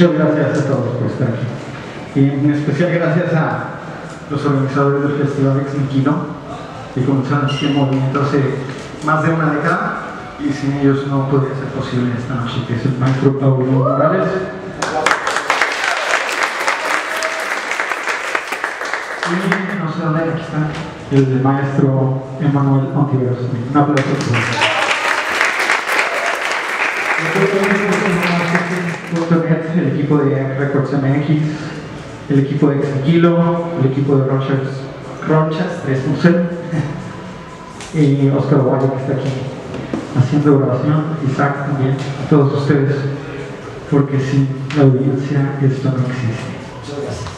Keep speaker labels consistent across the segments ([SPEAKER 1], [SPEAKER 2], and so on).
[SPEAKER 1] Muchas gracias a todos por estar aquí. Y en especial gracias a los organizadores del Festival Ex Miquino, que comenzaron este movimiento hace más de una década y sin ellos no podría ser posible esta noche, que es el maestro Paulo Morales. Y no sé dónde, aquí está, el maestro Emanuel Ontiveros. Un aplauso por el equipo de Records MX, el equipo de Exquilo, el equipo de Rochers, Rochas 3.0 y Oscar Valle que está aquí haciendo oración, Isaac también, a todos ustedes, porque sin la audiencia esto no existe.
[SPEAKER 2] Muchas gracias.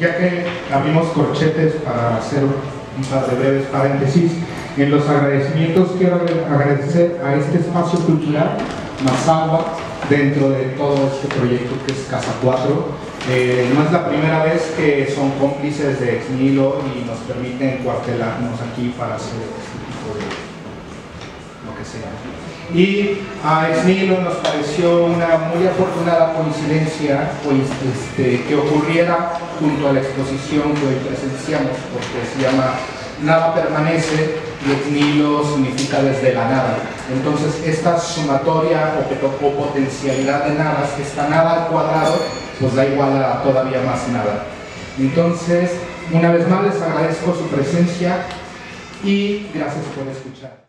[SPEAKER 3] ya que abrimos corchetes para hacer un par de breves paréntesis, en los agradecimientos quiero agradecer a este espacio cultural, Mazagua, dentro de todo este proyecto que es Casa 4. Eh, no es la primera vez que son cómplices de Ex Nilo y nos permiten cuartelarnos aquí para hacer este tipo de lo que sea. Y a Ex Nilo nos pareció una muy afortunada coincidencia pues, este, que ocurriera junto a la exposición que hoy presenciamos, porque se llama Nada permanece y Ex significa desde la nada. Entonces esta sumatoria o, potencialidad de nada, esta nada al cuadrado, pues da igual a todavía más nada. Entonces, una vez más les agradezco su presencia y gracias por escuchar.